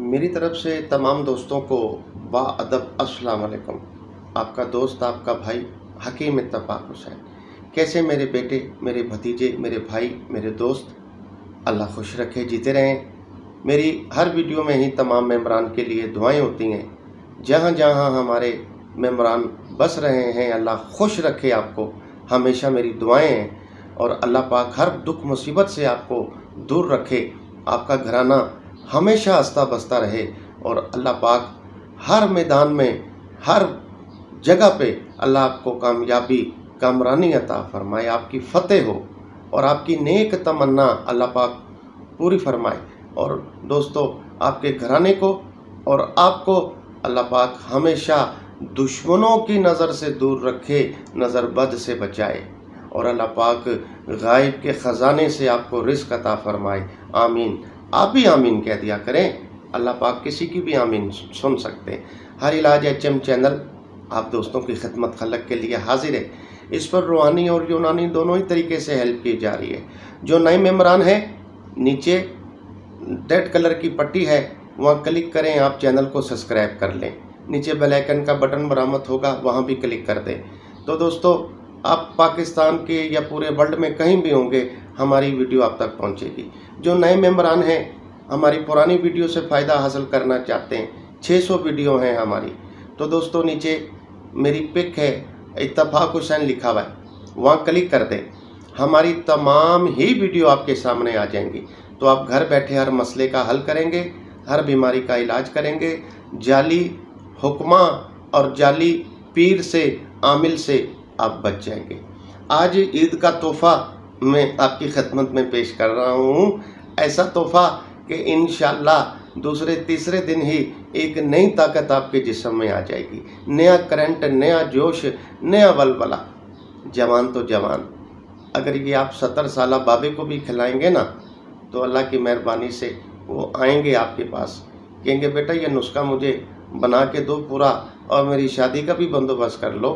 मेरी तरफ़ से तमाम दोस्तों को बा अदब अस्सलाम वालेकुम। आपका दोस्त, आपका भाई हकीम इत्तफाक हुसैन। कैसे मेरे बेटे, मेरे भतीजे, मेरे भाई, मेरे दोस्त? अल्लाह खुश रखे, जीते रहें। मेरी हर वीडियो में ही तमाम मेम्बरान के लिए दुआएँ होती हैं। जहाँ जहाँ हमारे मेम्बरान बस रहे हैं, अल्लाह खुश रखे आपको। हमेशा मेरी दुआएँ हैं और अल्लाह पाक हर दुख मुसीबत से आपको दूर रखे। आपका घराना हमेशा हंसता बसता रहे और अल्लाह पाक हर मैदान में, हर जगह पे अल्लाह आपको कामयाबी, कामरानी अता फरमाए। आपकी फ़तेह हो और आपकी नेक तमन्ना अल्लाह पाक पूरी फरमाए। और दोस्तों, आपके घराने को और आपको अल्लाह पाक हमेशा दुश्मनों की नज़र से दूर रखे, नज़र बद से बचाए। और अल्लाह पाक गायब के ख़जाने से आपको रिस्क अता फरमाए। आमीन। आप भी आमीन कह दिया करें। अल्लाह पाक किसी की भी आमीन सुन सकते हैं। हर इलाज एच एम चैनल आप दोस्तों की खिदमत खलक के लिए हाजिर है। इस पर रूहानी और यूनानी दोनों ही तरीके से हेल्प की जा रही है। जो नए मेम्बरान हैं, नीचे रेड कलर की पट्टी है, वहाँ क्लिक करें, आप चैनल को सब्सक्राइब कर लें। नीचे बेल आइकन का बटन बरामद होगा, वहाँ भी क्लिक कर दें। तो दोस्तों, आप पाकिस्तान के या पूरे वर्ल्ड में कहीं भी होंगे हमारी वीडियो आप तक पहुँचेगी। जो नए मेम्बरान हैं, हमारी पुरानी वीडियो से फ़ायदा हासिल करना चाहते हैं। 600 वीडियो हैं हमारी। तो दोस्तों, नीचे मेरी पिक है इतफाक हुसैन लिखा हुआ है। वहाँ क्लिक कर दें। हमारी तमाम ही वीडियो आपके सामने आ जाएँगी। तो आप घर बैठे हर मसले का हल करेंगे, हर बीमारी का इलाज करेंगे। जाली हुक्मा और जाली पीर से, आमिल से आप बच जाएँगे। आज ईद का तोहफ़ा मैं आपकी खदमत में पेश कर रहा हूँ। ऐसा तोहफ़ा कि इन दूसरे तीसरे दिन ही एक नई ताकत आपके जिसम में आ जाएगी। नया करंट, नया जोश, नया बलबला। जवान तो जवान। अगर ये आप सत्तर साल बाबे को भी खिलाएँगे ना तो अल्लाह की मेहरबानी से वो आएँगे आपके पास। कहेंगे, बेटा, ये नुस्खा मुझे बना के दो पूरा और मेरी शादी का भी बंदोबस्त कर लो।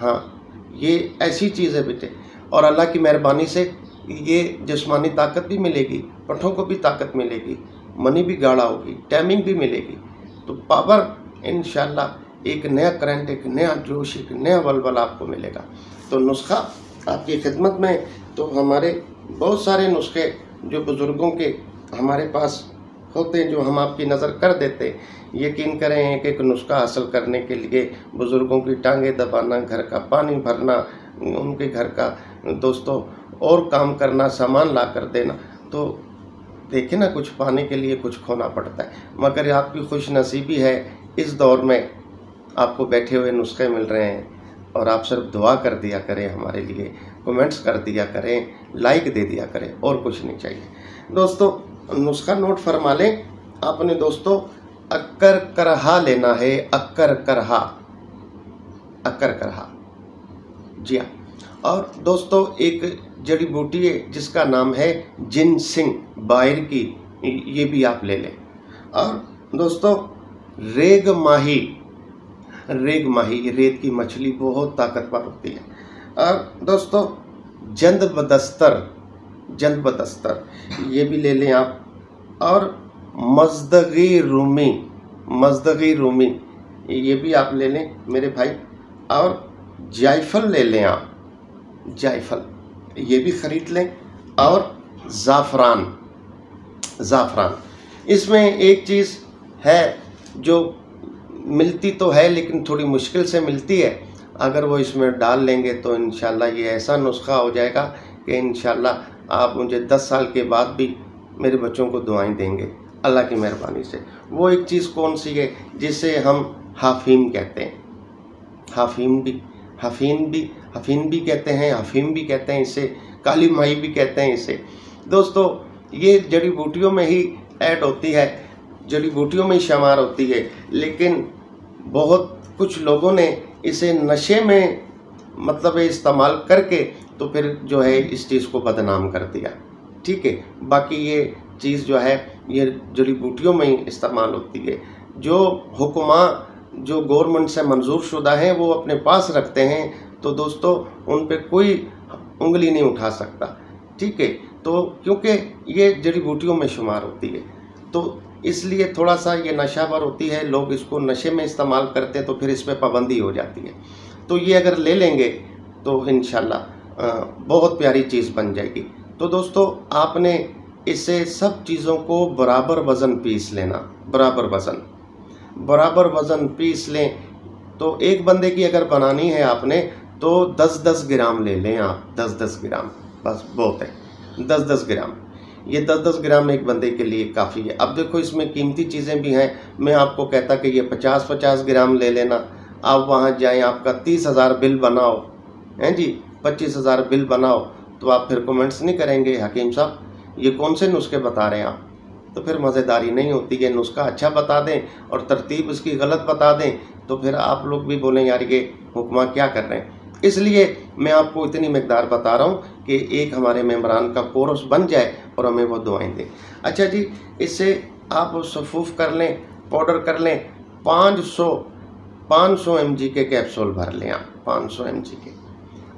हाँ ये ऐसी चीज़ है बेटे और अल्लाह की मेहरबानी से ये जिसमानी ताकत भी मिलेगी पठों को भी ताकत मिलेगी, मनी भी गाढ़ा होगी, टाइमिंग भी मिलेगी। तो पावर इन एक नया करंट, एक नया जोश, एक नया बलबल आपको मिलेगा। तो नुस्खा आपकी खिदमत में तो हमारे बहुत सारे नुस्खे जो बुज़ुर्गों के हमारे पास होते हैं, जो हम आपकी नज़र कर देते यकीन करें एक एक नुस्खा हासिल करने के लिए बुज़ुर्गों की टांगें दबाना, घर का पानी भरना, उनके घर का दोस्तों, और काम करना, सामान ला कर देना तो देखे ना, कुछ पाने के लिए कुछ खोना पड़ता है। मगर आपकी खुश नसीबी है, इस दौर में आपको बैठे हुए नुस्खे मिल रहे हैं, और आप सिर्फ़ दुआ कर दिया करें हमारे लिए, कमेंट्स कर दिया करें, लाइक दे दिया करें, और कुछ नहीं चाहिए। दोस्तों, नुस्खा नोट फरमा लें, आपने दोस्तों, अक्कर करहा लेना है, अक्कर करहा अक्कर करहा। जी हाँ। और दोस्तों, एक जड़ी बूटी है, जिसका नाम है जिन सिंह, बाहर की, ये भी आप ले लें। और दोस्तों, रेग माही रेग माही रेत की मछली बहुत ताकतवर होती है। और दोस्तों जंद बदस्तर जंद बदस्तर ये भी ले लें आप। और मजदगी रूमी मजदगी रूमी, ये भी आप ले लें मेरे भाई। और जायफल ले लें आप। जायफल। ये भी ख़रीद लें और ज़ाफ़रान ज़ाफ़रान। इसमें एक चीज़ है जो मिलती तो है, लेकिन थोड़ी मुश्किल से मिलती है। अगर वो इसमें डाल लेंगे तो इन ये ऐसा नुस्खा हो जाएगा कि इन आप मुझे दस साल के बाद भी मेरे बच्चों को दुआएँ देंगे। अल्लाह की मेहरबानी से। वो एक चीज़ कौन सी है जिसे हम हाफीम कहते हैं? हाफीम भी, हफीन भी हफीन भी कहते हैं हफीम भी कहते हैं इसे, काली माई भी कहते हैं इसे। दोस्तों, ये जड़ी बूटियों में ही ऐड होती है, जड़ी बूटियों में ही शुमार होती है, लेकिन बहुत कुछ लोगों ने इसे नशे में मतलब इस्तेमाल करके तो फिर जो है इस चीज़ को बदनाम कर दिया। ठीक है, बाकी ये चीज़ जो है, ये जड़ी बूटियों में ही इस्तेमाल होती है। जो हुक्मा, जो गवर्नमेंट से मंजूर शुदा हैं, वो अपने पास रखते हैं तो दोस्तों, उन पर कोई उंगली नहीं उठा सकता। ठीक है? तो क्योंकि ये जड़ी बूटियों में शुमार होती है तो इसलिए थोड़ा सा ये नशावर होती है, लोग इसको नशे में इस्तेमाल करते हैं तो फिर इस पर पाबंदी हो जाती है। तो ये अगर ले लेंगे तो इन बहुत प्यारी चीज़ बन जाएगी। तो दोस्तों, आपने इसे सब चीज़ों को बराबर वज़न पीस लेना, बराबर वज़न। बराबर वज़न पीस लें तो एक बंदे की अगर बनानी है आपने तो 10-10 ग्राम ले लें आप 10-10 ग्राम, बस बहुत है 10-10 ग्राम। ये 10-10 ग्राम एक बंदे के लिए काफ़ी है। अब देखो इसमें कीमती चीज़ें भी हैं। मैं आपको कहता कि ये 50-50 ग्राम ले लेना। आप वहाँ जाएँ, आपका तीस हज़ार बिल बनाओ। हैं जी? पच्चीस हज़ार बिल बनाओ। तो आप फिर कमेंट्स नहीं करेंगे, हकीम साहब। ये कौन से नुस्खे बता रहे हैं आप? तो फिर मज़ेदारी नहीं होती। ये नुस्खा अच्छा बता दें और तरतीब उसकी गलत बता दें। तो फिर आप लोग भी बोलें, यार ये हुक्मा क्या कर रहे हैं? इसलिए मैं आपको इतनी मकदार बता रहा हूँ कि एक हमारे मेम्बरान का कोरस बन जाए और हमें वो दुआएँ दें। अच्छा जी, इससे आप सफूफ कर लें, पाउडर कर लें, पाँच सौ पाँच सौ एम जी के कैप्सूल भर लें आप, पाँच सौ एम जी के।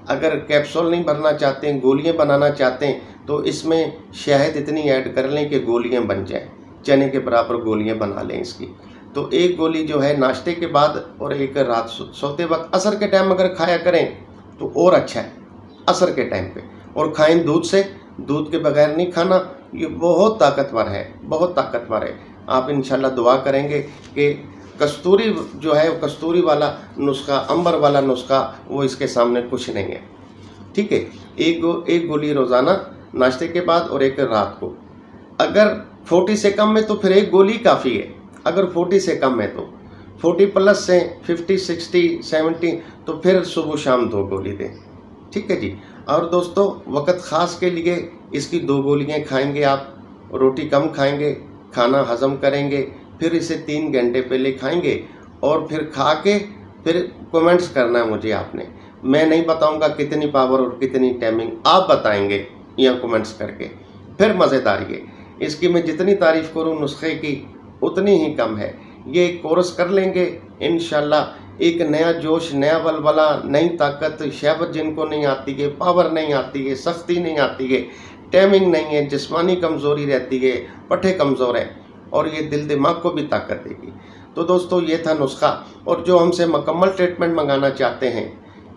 अगर कैप्सूल नहीं भरना चाहते हैं गोलियाँ बनाना चाहते हैं तो इसमें शहद इतनी ऐड कर लें कि गोलियाँ बन जाएँ। चने के बराबर गोलियाँ बना लें इसकी। तो एक गोली जो है नाश्ते के बाद और एक रात सोते वक्त असर के टाइम अगर खाया करें तो और अच्छा है, असर के टाइम पे। और खाएँ दूध से, दूध के बगैर नहीं खाना, ये बहुत ताकतवर है, बहुत ताकतवर है। आप इंशाल्लाह दुआ करेंगे कि कस्तूरी जो है वो कस्तूरी वाला नुस्खा, अंबर वाला नुस्खा, वो इसके सामने कुछ नहीं है। ठीक है, एक गो, एक गोली रोज़ाना नाश्ते के बाद और एक रात को। अगर फोर्टी से कम में तो फिर एक गोली काफ़ी है। अगर फोर्टी से कम है तो। फोर्टी प्लस से फिफ्टी, सिक्सटी, सेवेंटी तो फिर सुबह शाम दो गोली दें। ठीक है जी? और दोस्तों, वक़्त ख़ास के लिए इसकी दो गोलियाँ खाएँगे आप। रोटी कम खाएँगे, खाना हज़म करेंगे, फिर इसे तीन घंटे पहले खाएँगे और फिर खा के फिर कमेंट्स करना है मुझे आपने। मैं नहीं बताऊँगा कितनी पावर और कितनी टाइमिंग आप बताएँगे या कमेंट्स करके। फिर मज़ेदारी इसकी मैं जितनी तारीफ़ करूँ नुस्खे की उतनी ही कम है। ये कोर्स कर लेंगे इन एक नया जोश, नया बलबला, नई ताकत शहबत जिनको नहीं आती है, पावर नहीं आती है, सख्ती नहीं आती है टाइमिंग नहीं है, जिस्मानी कमज़ोरी रहती है पट्टे कमज़ोर हैं और ये दिल दिमाग को भी ताकत देगी। तो दोस्तों, ये था नुस्खा और जो हमसे मकम्मल ट्रीटमेंट मंगाना चाहते हैं,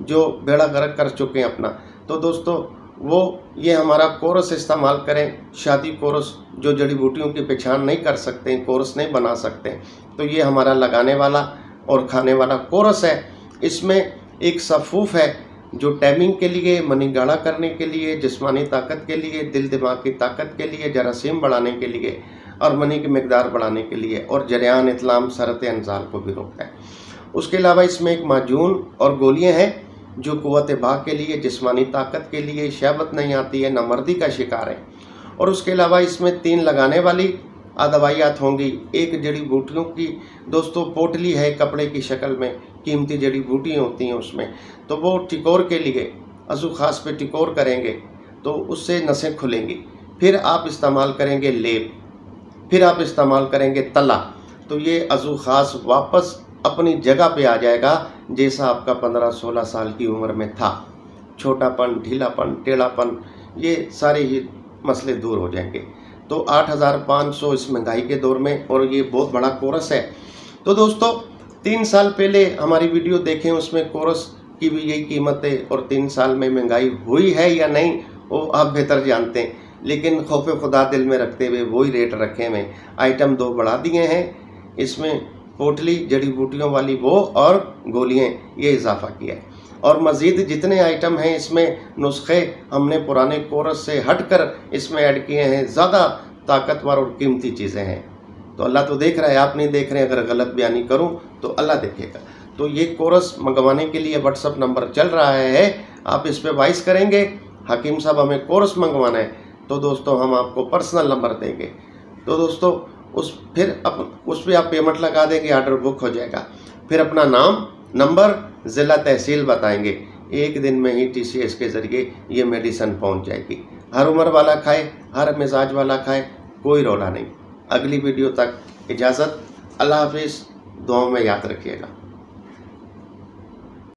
जो बेड़ा गर्क कर चुके हैं अपना। तो दोस्तों वो ये हमारा कोरस इस्तेमाल करें, शादी कोरस, जो जड़ी बूटियों की पहचान नहीं कर सकते, कोरस नहीं बना सकते तो ये हमारा लगाने वाला और खाने वाला कोरस है। इसमें एक सफूफ है, जो टैमिंग के लिए मनी गाढ़ा करने के लिए, जिस्मानी ताकत के लिए, दिल दिमाग की ताकत के लिए जरासीम बढ़ाने के लिए, और मनी की मकदार बढ़ाने के लिए, और जरियान इतलाम सरत अनजाल को भी रोकता है। उसके अलावा इसमें एक माजून और गोलियाँ हैं जो क़वत भाग के लिए, जिस्मानी ताकत के लिए शहबत नहीं आती है, नमर्दी का शिकार है। और उसके अलावा इसमें तीन लगाने वाली दवाइयात होंगी। एक जड़ी बूटियों की, दोस्तों, पोटली है कपड़े की शक्ल में, कीमती जड़ी बूटियाँ होती हैं उसमें। तो वो टिकोर के लिए, अजू ख़ास पे टिकोर करेंगे तो उससे नसें खुलेंगी। फिर आप इस्तेमाल करेंगे लेप, फिर आप इस्तेमाल करेंगे तला। तो ये अजू ख़ास वापस अपनी जगह पे आ जाएगा जैसा आपका पंद्रह सोलह साल की उम्र में था। छोटापन, ढीलापन, टेढ़ापन, ये सारे ही मसले दूर हो जाएँगे। तो आठ हज़ार पाँच सौ इस महँगाई के दौर में और ये बहुत बड़ा कोरस है। तो दोस्तों, तीन साल पहले हमारी वीडियो देखें, उसमें कोरस की भी यही कीमत है और तीन साल में महँगाई हुई है या नहीं, वो आप बेहतर जानते हैं। लेकिन खौफ खुदा दिल में रखते हुए वही रेट रखे हुए आइटम दो बढ़ा दिए हैं। इसमें पोटली जड़ी बूटियों वाली वो और गोलियाँ, ये इजाफा किया है। और मज़ीद जितने आइटम हैं इसमें नुस्खे हमने पुराने कोरस से हट कर इसमें ऐड किए हैं, ज़्यादा ताकतवर और कीमती चीज़ें हैं। तो अल्लाह तो देख रहा है, आप नहीं देख रहे हैं अगर गलत बयानी करूँ तो अल्लाह देखेगा। तो ये कोरस मंगवाने के लिए व्हाट्सअप नंबर चल रहा है, आप इस पर वाइस करेंगे। हकीम साहब, हमें कोरस मंगवाना है। तो दोस्तों, हम आपको पर्सनल नंबर देंगे। तो दोस्तों उस, फिर अप, उस पर आप पेमेंट लगा देंगे ऑर्डर बुक हो जाएगा। फिर अपना नाम नंबर ज़िला तहसील बताएँगे। एक दिन में ही टीसीएस के ज़रिए ये मेडिसन पहुँच जाएगी। हर उम्र वाला खाए, हर मिजाज वाला खाए, कोई रोला नहीं। अगली वीडियो तक इजाज़त। अल्लाह हाफिज़। दुआ में याद रखिएगा।